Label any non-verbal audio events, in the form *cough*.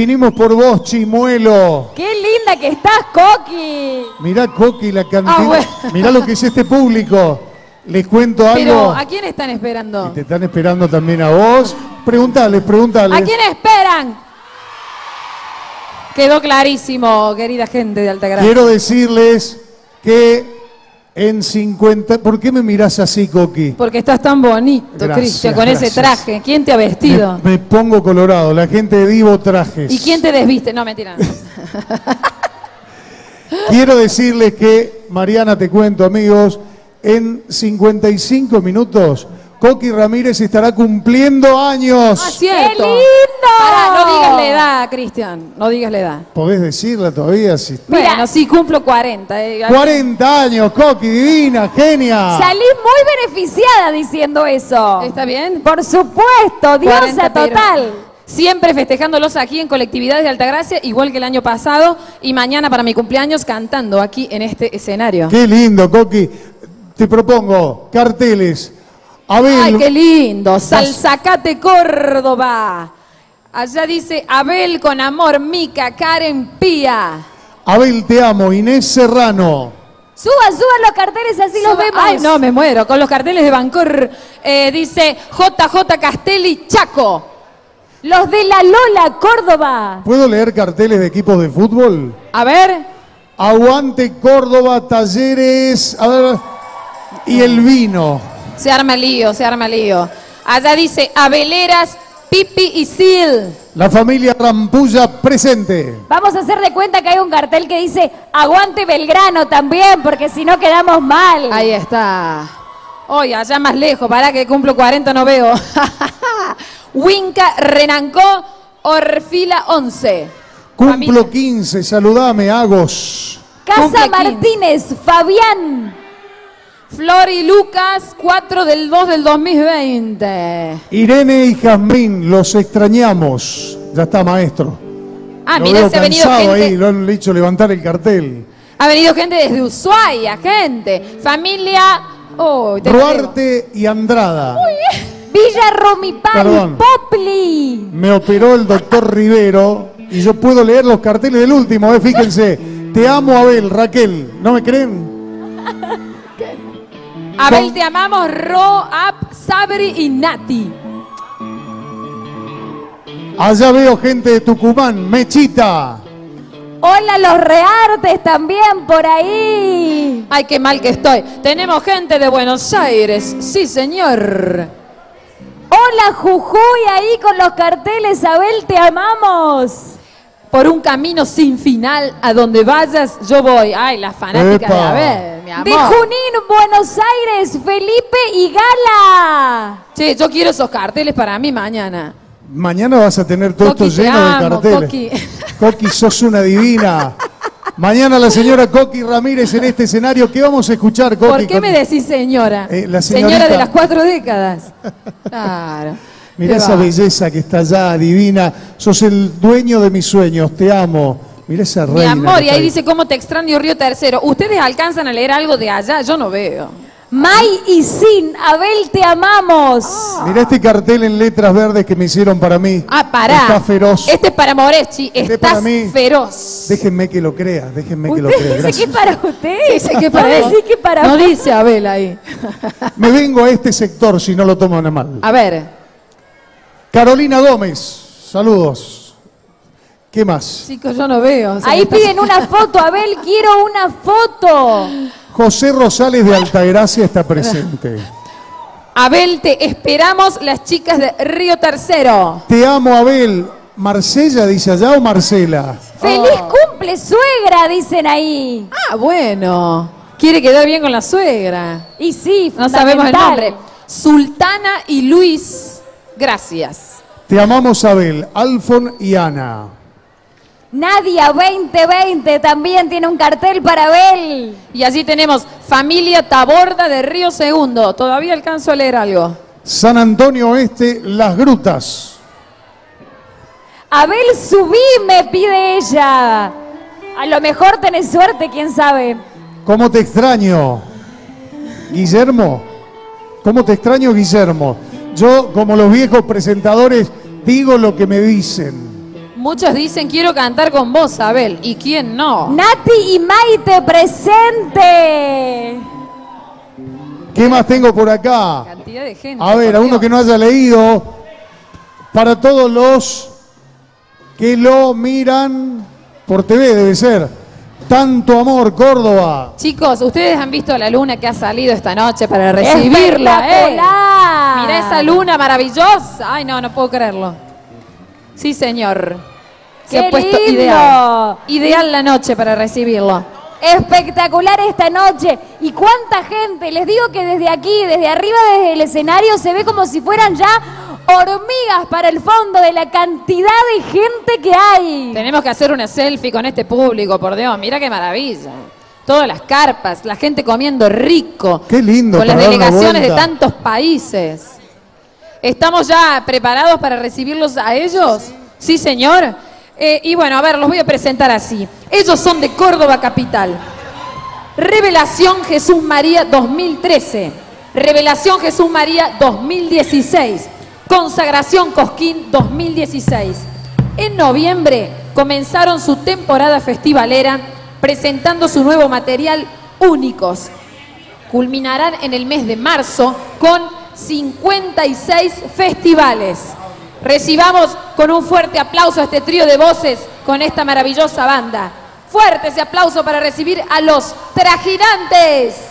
Vinimos por vos, Chimuelo. ¡Qué linda que estás, Coqui! Mirá, Coqui, la cantidad. Ah, bueno. Mirá lo que es este público. Les cuento algo. Pero, ¿a quién están esperando? Te están esperando también a vos. Preguntales, preguntales. ¿A quién esperan? Quedó clarísimo, querida gente de Altagracia. Quiero decirles que en 50. ¿Por qué me mirás así, Coqui? Porque estás tan bonito, Cristian, con ese traje. ¿Quién te ha vestido? Me, me pongo colorado. La gente de Divo Trajes. ¿Y quién te desviste? No, mentira. *laughs* Quiero decirles que, Mariana, te cuento, amigos, en 55 minutos, Coqui Ramírez estará cumpliendo años. Ah, cierto. ¡Qué lindo! Pará, no digas la edad, Cristian. No digas la edad. ¿Podés decirla todavía? Si... Mira. Bueno, sí, cumplo 40. eh. 40 años, Coqui, divina, genia. Salí muy beneficiada diciendo eso. ¿Está bien? Por supuesto, 40 diosa total. Siempre festejándolos aquí en colectividades de Altagracia, igual que el año pasado, y mañana para mi cumpleaños cantando aquí en este escenario. Qué lindo, Coqui. Te propongo carteles. Abel, ¡Ay, qué lindo! Salzacate Córdoba. Allá dice Abel con amor, Mica, Karen Pía. Abel, te amo. Inés Serrano. Suban, suban los carteles, así los vemos. Ay, no, me muero. Con los carteles de Bancor eh, dice JJ Castelli Chaco. Los de la Lola, Córdoba. ¿Puedo leer carteles de equipos de fútbol? A ver. Aguante Córdoba, Talleres. A ver. Y el vino. Se arma lío, se arma lío. Allá dice Abeleras, Pipi y Sil. La familia Rampulla presente. Vamos a hacer de cuenta que hay un cartel que dice Aguante Belgrano también, porque si no quedamos mal. Ahí está. Oye, allá más lejos, para que cumplo 40 no veo. *laughs* Winca, Renancó, Orfila 11. Cumplo Familia. 15, saludame, Agos. Casa cumple Martínez, Fabián. Flor y Lucas, 4 del 2 del 2020. Irene y Jazmín, los extrañamos. Ya está, maestro. Ah, Lo veo se ha venido cansado gente. ahí, lo han hecho levantar el cartel. Ha venido gente desde Ushuaia, gente. Familia. Oh, te Ruarte y Andrada. Villa Romipal, Perdón. Popli. Me operó el doctor Rivero y yo puedo leer los carteles del último, eh, fíjense. Te amo, Abel, Raquel. ¿No me creen? Abel, Con- te amamos, Ro, Ap, Sabri y Nati. Allá veo gente de Tucumán, Mechita. Hola, los Reartes también por ahí. Ay, qué mal que estoy. Tenemos gente de Buenos Aires. Sí, señor. Hola, Jujuy, ahí con los carteles. Abel, te amamos. Por un camino sin final, a donde vayas, yo voy. Ay, la fanática de. Abel, mi amor. De Junín, Buenos Aires, Felipe y Gala. Che, yo quiero esos carteles para mí mañana. Mañana vas a tener todo Coqui, esto te lleno de carteles. Coqui. *laughs* Coqui, sos una divina. Mañana la señora Coqui Ramírez en este escenario. ¿Qué vamos a escuchar, Coqui? ¿Por qué me decís señora? Eh, la Señora de las cuatro décadas. *laughs* Claro. Mirá esa va. belleza que está allá, divina. Sos el dueño de mis sueños, te amo. Mirá esa Mi reina. amor, que y está ahí dice cómo te extraño Río Tercero. ¿Ustedes alcanzan a leer algo de allá? Yo no veo. May y Sin, Abel, te amamos. Mirá este cartel en letras verdes que me hicieron para mí. Ah, pará. Está feroz. Este es para Morechi. Este es Estás para mí. feroz. Déjenme que lo crea, déjenme que lo Usted crea. dice gracias. que para usted. Dice que para él. que para No usted. dice Abel ahí. Me vengo a este sector si no lo toman a mal. A ver. Carolina Gómez, saludos. ¿Qué más? Chicos, yo no veo. Ahí piden una foto, Abel, quiero una foto. José Rosales de Altagracia está presente. Abel, te esperamos las chicas de Río Tercero. Te amo, Abel. ¿Marcella dice allá o Marcela? ¡Feliz cumple, suegra! Dicen ahí. Ah, bueno. Quiere quedar bien con la suegra. Y sí, No sabemos el fundamental. nombre. Sultana y Luis, gracias. Te amamos, Abel. Alfon y Ana. Nadia 2020 también tiene un cartel para Abel. Y allí tenemos familia Taborda de Río Segundo. Todavía alcanzo a leer algo. San Antonio Oeste, Las Grutas. Abel, subí, me pide ella. A lo mejor tenés suerte, quién sabe. ¿Cómo te extraño? Guillermo. ¿Cómo te extraño, Guillermo? Yo, como los viejos presentadores, digo lo que me dicen. Muchos dicen quiero cantar con vos, Abel. ¿Y quién no? Nati y Maite presente. ¿Qué más tengo por acá? Cantidad de gente. A ver, a uno Dios. que no haya leído, para todos los que lo miran por TV, debe ser. Tanto amor, Córdoba. Chicos, ustedes han visto la luna que ha salido esta noche para recibirla, ¿eh? Mira esa luna maravillosa. Ay, no, no puedo creerlo. Sí, señor. Se ¡Qué ha puesto lindo! ideal. Ideal la noche para recibirlo. Espectacular esta noche. ¿Y cuánta gente? Les digo que desde aquí, desde arriba, desde el escenario, se ve como si fueran ya hormigas para el fondo de la cantidad de gente que hay. Tenemos que hacer una selfie con este público, por Dios. Mira qué maravilla. Todas las carpas, la gente comiendo rico. Qué lindo Con las delegaciones de tantos países. ¿Estamos ya preparados para recibirlos a ellos? Sí, señor. Eh, y bueno, a ver, los voy a presentar así. Ellos son de Córdoba Capital. Revelación Jesús María 2013. Revelación Jesús María 2016. Consagración Cosquín 2016. En noviembre comenzaron su temporada festivalera presentando su nuevo material Únicos. Culminarán en el mes de marzo con 56 festivales. Recibamos con un fuerte aplauso a este trío de voces con esta maravillosa banda. Fuerte ese aplauso para recibir a los trajinantes.